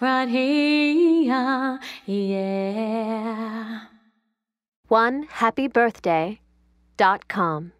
right here, uh, yeah. One happy birthday dot com.